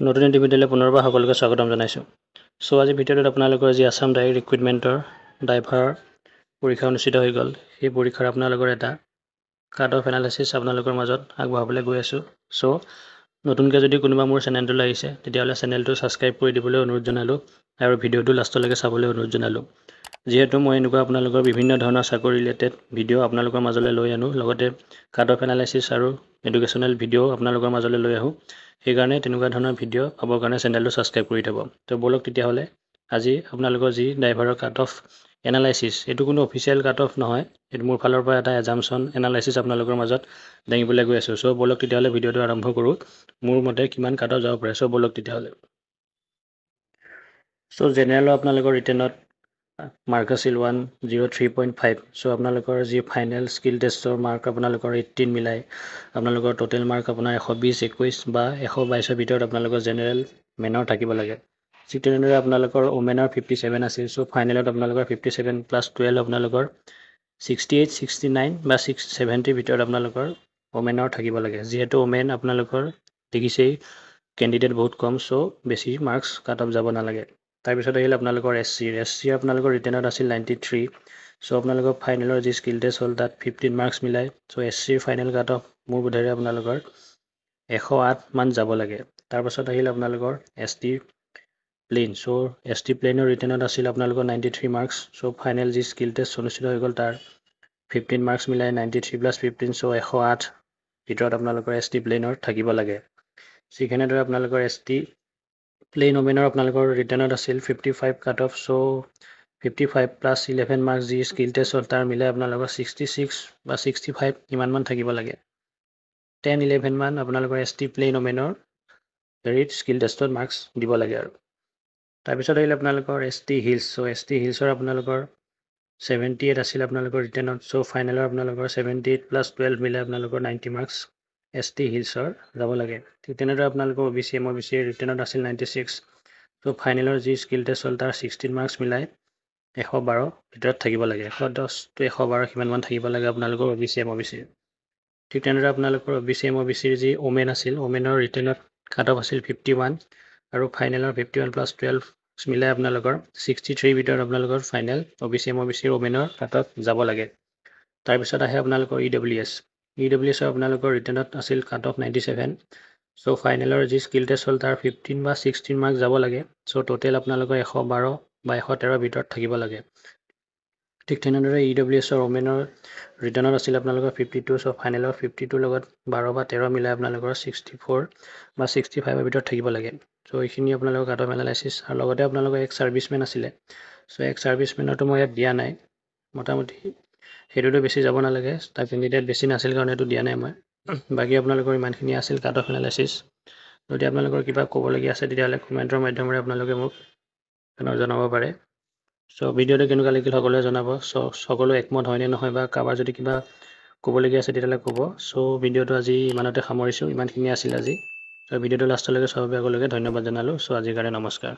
নতুন এটি ভিডিঅ'লৈ পুনৰবাৰ সকলোকে স্বাগতম জনাইছোঁ। চ' আজি ভিডিঅ'টোত আপোনালোকৰ যি আছাম ডাইৰেক্ট ৰিক্ৰুইটমেণ্টৰ ড্ৰাইভাৰ পৰীক্ষা অনুষ্ঠিত হৈ গ'ল সেই পৰীক্ষাৰ আপোনালোকৰ এটা কাৰ্ড অফ এনালাইচিছ আপোনালোকৰ মাজত আগবঢ়াবলৈ গৈ আছোঁ। চ' নতুনকৈ যদি কোনোবা মোৰ চেনেলটোলৈ আহিছে তেতিয়াহ'লে চেনেলটো ছাবস্ক্ৰাইব কৰি দিবলৈ অনুৰোধ জনালোঁ আৰু ভিডিঅ'টো লাষ্টলৈকে চাবলৈ অনুৰোধ জনালোঁ। যিহেতু মই এনেকুৱা আপোনালোকৰ বিভিন্ন ধৰণৰ চাকৰি ৰিলেটেড ভিডিঅ' আপোনালোকৰ মাজলৈ লৈ আনো লগতে কাৰ্ড অফ এনালাইচিছ আৰু এডুকেশ্যনেল ভিডিঅ' আপোনালোকৰ মাজলৈ লৈ আহোঁ। সেইকাৰণে তেনেকুৱা ধৰণৰ ভিডিঅ' পাবৰ কাৰণে চেনেলটো ছাবস্ক্ৰাইব কৰি থ'ব। তো ব'লক তেতিয়াহ'লে আজি আপোনালোকৰ যি ড্ৰাইভাৰৰ কাট অফ এনালাইচিছ এইটো কোনো অফিচিয়েল কাট অফ নহয় এইটো মোৰ ফালৰ পৰা এটা এজামশ্যন এনালাইচিছ আপোনালোকৰ মাজত দাঙিবলৈ গৈ আছোঁ। চ' ব'লক তেতিয়াহ'লে ভিডিঅ'টো আৰম্ভ কৰোঁ মোৰ মতে কিমান কাট অফ যাব পাৰে। চ' ব'লক তেতিয়াহ'লে। চ' জেনেৰেলৰ আপোনালোকৰ ৰিটেনত মাৰ্ক আছিল one zero' three point five so' আপোনালোকৰ যি ফাইনেল স্কিল টেষ্টৰ মাৰ্ক আপোনালোকৰ এইটিন মিলাই আপোনালোকৰ টোটেল মাৰ্ক আপোনাৰ এশ বিছ একৈছ বা এশ বাইছৰ ভিতৰত আপোনালোকৰ জেনেৰেল মেনৰ থাকিব লাগে। ঠিক তেনেদৰে আপোনালোকৰ ওমেনৰ ফিফটি ছেভেন আছিল চ' ফাইনেলত আপোনালোকৰ ফিফটি ছেভেন প্লাছ টুৱেল্ভ আপোনালোকৰ ছিক্সটি এইট ছিক্সটি নাইন বা ছিক্স ছেভেণ্টিৰ ভিতৰত আপোনালোকৰ ওমেনৰ থাকিব লাগে। যিহেতু ওমেন আপোনালোকৰ দেখিছেই কেণ্ডিডেট বহুত কম চ' বেছি মাৰ্কছ কাট অফ যাব নালাগে। তাৰপিছত আহিলে আপোনালোকৰ এছ চিৰ এছ চিৰ আপোনালোকৰ ৰিটেনত আছিল নাইণ্টি থ্ৰী চ' আপোনালোকৰ ফাইনেলৰ যি স্কিল টেষ্ট হ'ল তাত ফিফটিন মাৰ্কছ মিলাই চ' এছ চিৰ ফাইনেল কাট অফ মোৰ বোধেৰে আপোনালোকৰ এশ আঠমান যাব লাগে। তাৰপাছত আহিল আপোনালোকৰ S T plain so' S T প্লেইনৰ ৰিটেনত আছিল আপোনালোকৰ ninety three marks so' final যি স্কিল টেষ্ট অনুষ্ঠিত হৈ গ'ল তাৰ ফিফটিন মাৰ্কছ মিলাই ninety three plus fifteen so' এশ আঠ ভিতৰত আপোনালোকৰ এছ টি প্লেইনৰ থাকিব লাগে। ঠিক সেনেদৰে আপোনালোকৰ এছ টি প্লেইন ওমেনৰ আপোনালোকৰ ৰিটাৰ্ণত আছিল fifty five cut off so' fifty five plus eleven marks যি স্কিল টেষ্ট হ'ল তাৰ মিলাই আপোনালোকৰ ছিক্সটি ছিক্স বা ছিক্সটি ফাইভ ইমানমান থাকিব লাগে। টেন ইলেভেনমান আপোনালোকৰ এছ টি প্লেইন ওমেনৰ হেৰিত স্কিল টেষ্টত মাৰ্কছ দিব লাগে আৰু। তাৰপিছত আহিলে আপোনালোকৰ S T hills so' S T হিলছৰ আপোনালোকৰ ছেভেণ্টি এইট আছিল আপোনালোকৰ ৰিটেনত চ' ফাইনেলৰ আপোনালোকৰ ছেভেণ্টি এইট প্লাছ টুৱেল্ভ মিলাই আপোনালোকৰ নাইণ্টি মাৰ্কছ এছ টি হিলছৰ যাব লাগে। ঠিক তেনেদৰে আপোনালোকৰ O' B C M O' B চিৰ ৰিটেনত আছিল নাইণ্টি ছিক্স চ' ফাইনেলৰ যি স্কিল টেষ্ট হ'ল তাৰ ছিক্সটিন মাৰ্কছ মিলাই এশ বাৰ ভিতৰত থাকিব লাগে। এশ দহ টু এশ বাৰ সিমানমান থাকিব লাগে আপোনালোকৰ O' B C M O' B চিৰ ঠিক তেনেদৰে আপোনালোকৰ O' B C M O' B চিৰ যি ওমেন আছিল ওমেনৰ ৰিটেনত কাট অফ আছিল ফিফটি ওৱান আৰু ফাইনেলৰ ফিফটি ওৱান প্লাছ টুৱেল্ভ মিলাই আপোনালোকৰ ছিক্সটি থ্ৰীৰ ভিতৰত আপোনালোকৰ final O' B C M O' B চিৰ ওমেনৰ কাট অফ যাব লাগে। তাৰপিছত আহে আপোনালোকৰ E W S E W এছৰ আপোনালোকৰ ৰিটেনত আছিল cut off ninety seven so' ফাইনেলৰ যি স্কিল টেষ্ট হ'ল তাৰ ফিফটিন বা ছিক্সটিন মাৰ্কছ যাব লাগে চ' টোটেল আপোনালোকৰ এশ বাৰ বা এশ তেৰৰ ভিতৰত থাকিব লাগে। ঠিক তেনেদৰে ই ডব্লিউ এছৰ ওমেনৰ ৰিটাৰ্ণত আছিল আপোনালোকৰ ফিফটি টু চ' ফাইনেলৰ ফিফটি টুৰ লগত বাৰ বা তেৰ মিলাই আপোনালোকৰ ছিক্সটি ফ'ৰ বা ছিক্সটি ফাইভৰ ভিতৰত থাকিব লাগে। চ' এইখিনি আপোনালোকৰ কাট অফ এনালাইচিছ আৰু লগতে আপোনালোকৰ এক ছাৰ্ভিচমেন আছিলে চ' এক ছাৰ্ভিচমেনৰটো মই ইয়াত দিয়া নাই। মোটামুটি সেইটোতো বেছি যাব নালাগে তাৰ কেণ্ডিডেট বেছি নাছিল কাৰণে এইটো দিয়া নাই মই। বাকী আপোনালোকৰ ইমানখিনি আছিল কাট অফ এনালাইচিছ যদি আপোনালোকৰ কিবা ক'বলগীয়া আছে তেতিয়াহ'লে কমেণ্টৰ মাধ্যমেৰে আপোনালোকে মোক জনাব পাৰে। চ' ভিডিঅ'টো কেনেকুৱা লাগিল সকলোৱে জনাব। চ' সকলো একমত হয়নে নহয় বা কাৰোবাৰ যদি কিবা ক'বলগীয়া আছে তেতিয়াহ'লে ক'ব। চ' ভিডিঅ'টো আজি ইমানতে সামৰিছোঁ ইমানখিনি আছিল আজি। চ' ভিডিঅ'টো লাষ্টলৈকে চবৰ আগলৈকে ধন্যবাদ জনালোঁ। চ' আজিৰ কাৰণে নমস্কাৰ।